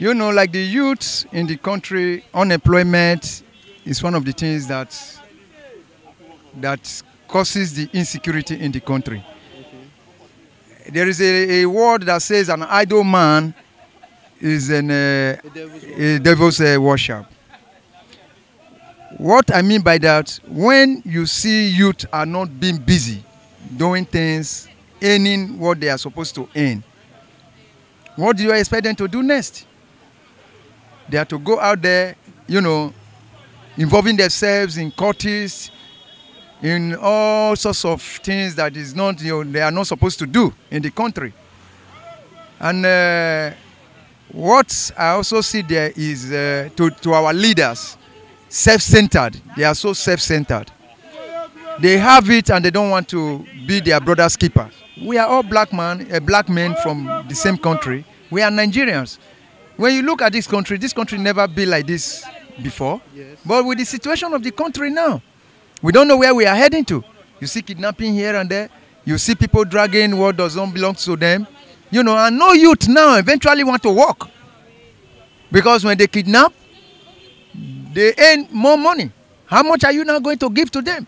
You know, like the youth in the country, unemployment is one of the things that that causes the insecurity in the country. There is a, a word that says an idle man is an, uh, a devil's uh, worship. What I mean by that, when you see youth are not being busy doing things, earning what they are supposed to earn, what do you expect them to do next? They are to go out there, you know, involving themselves in courts, in all sorts of things that is not, you know, they are not supposed to do in the country. And uh, what I also see there is uh, to, to our leaders, self-centered. They are so self-centered. They have it and they don't want to be their brother's keeper. We are all black man, uh, black men from the same country. We are Nigerians. When you look at this country, this country never be like this before. Yes. But with the situation of the country now, we don't know where we are heading to. You see kidnapping here and there. You see people dragging what does not belong to them. You know, and no youth now eventually want to work. Because when they kidnap, they earn more money. How much are you now going to give to them?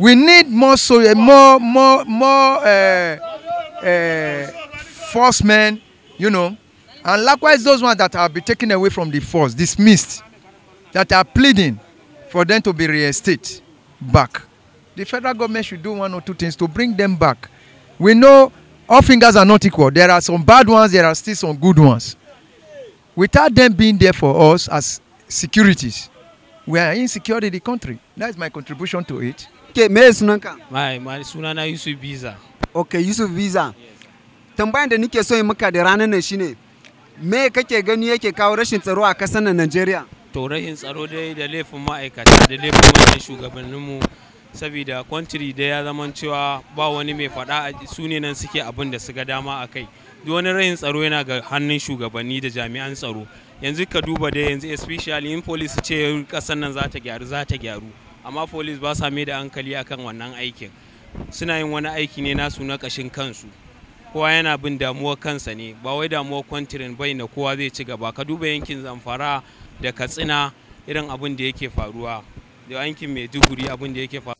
We need more so uh, more more more uh, uh, force men, you know, and likewise those ones that have been taken away from the force, dismissed, that are pleading for them to be reinstated back. The federal government should do one or two things to bring them back. We know all fingers are not equal. There are some bad ones, there are still some good ones. Without them being there for us as securities, we are insecure in the country. That's my contribution to it. Ke me sunanka? Mai mai sunana yusuf biza ok yusuf visa. Tambayan da nike so yi maka da ranar nan shine me kake gani yake kawo rashin tsaro a ƙasar nan Najeriya? To rahin tsaro dai da laifin ma'aikata da laifin wajen shugabanninmu saboda kwantiri da ya zama cewa ba wani mai faɗa a- su ne nan suke abin da su ga dama a kai. Duk wani rahin tsaro yana ga hannun shugabanni da jami'an tsaro. Yanzu ka duba da yanzu especially in police ce ƙasar nan za ta gyaru za ta gyaru. Amma police ba sa mai da hankali akan wannan aikin. Suna yin wani aiki ne nasu na kashin kansu. Kowa yana bin damuwar kansa ne. Ba wai damuwar kwantirin bai na kowa zai ci gaba. Ka duba yankin zamfara da katsina irin abin da yake faruwa. Da yankin maiduguri abin da yake faruwa.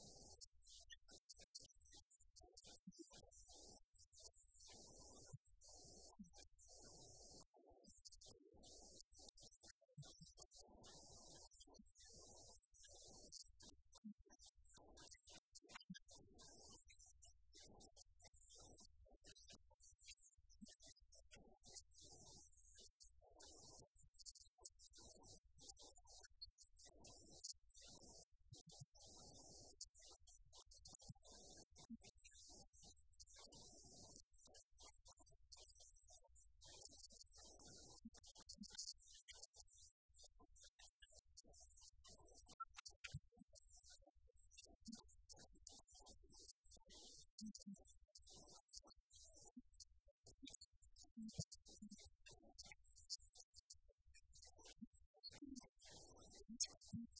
peace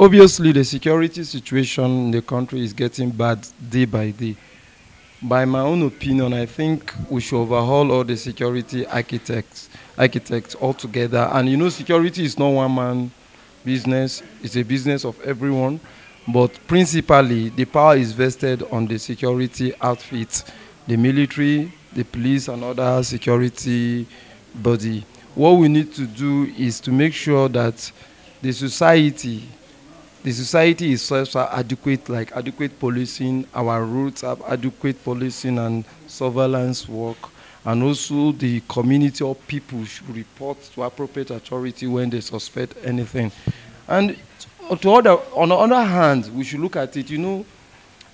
Obviously, the security situation in the country is getting bad day by day. By my own opinion, I think we should overhaul all the security architects, architects altogether. And you know, security is not one man business; it's a business of everyone. But principally, the power is vested on the security outfits, the military, the police, and other security body. What we need to do is to make sure that the society the society is also adequate, like adequate policing. Our roads have adequate policing and surveillance work. and also the community or people should report to appropriate authority when they suspect anything. And to other, on the other hand, we should look at it, you know,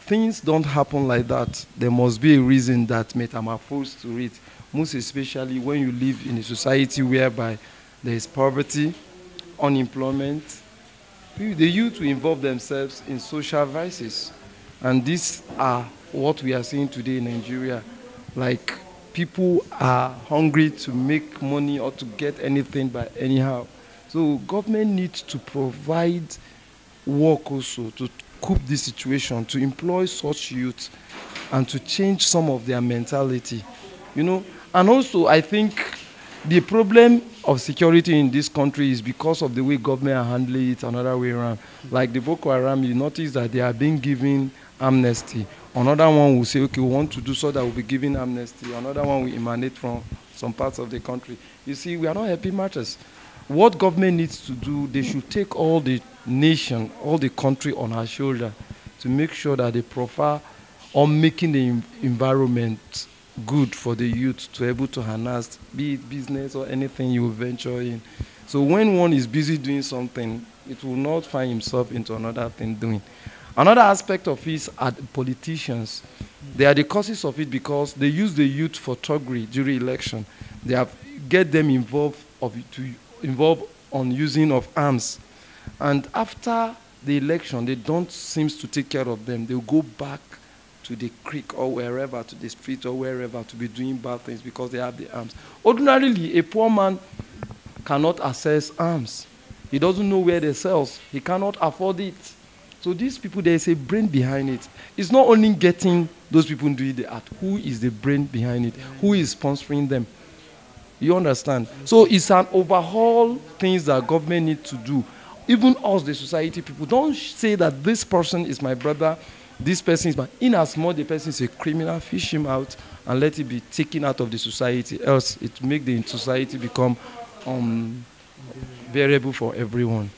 things don't happen like that. There must be a reason that metamorphose to it, most especially when you live in a society whereby there is poverty, unemployment. The youth will involve themselves in social vices. And these are what we are seeing today in Nigeria. Like people are hungry to make money or to get anything by anyhow. So government needs to provide work also to cope this situation, to employ such youth and to change some of their mentality. You know, and also I think the problem of security in this country is because of the way government are handling it another way around. Like the Boko Haram, you notice that they are being given amnesty. Another one will say, okay, we want to do so that we'll be giving amnesty. Another one will emanate from some parts of the country. You see, we are not happy matters. What government needs to do, they should take all the nation, all the country on our shoulder to make sure that they profile on making the environment good for the youth to be able to harness, be it business or anything you venture in. So when one is busy doing something, it will not find himself into another thing doing. Another aspect of it are politicians. They are the causes of it because they use the youth for thuggery during election. They have get them involved of to involved on using of arms. And after the election, they don't seem to take care of them. They'll go back to the creek or wherever, to the street or wherever, to be doing bad things because they have the arms. Ordinarily, a poor man cannot access arms. He doesn't know where they sell. He cannot afford it. So these people, there is a brain behind it. It's not only getting those people doing the art. Who is the brain behind it? Who is sponsoring them? You understand? So it's an overhaul things that government need to do. Even us, the society people, don't say that this person is my brother, this person is my. In as much the person is a criminal, fish him out and let it be taken out of the society. Else, it make the society become um, variable for everyone.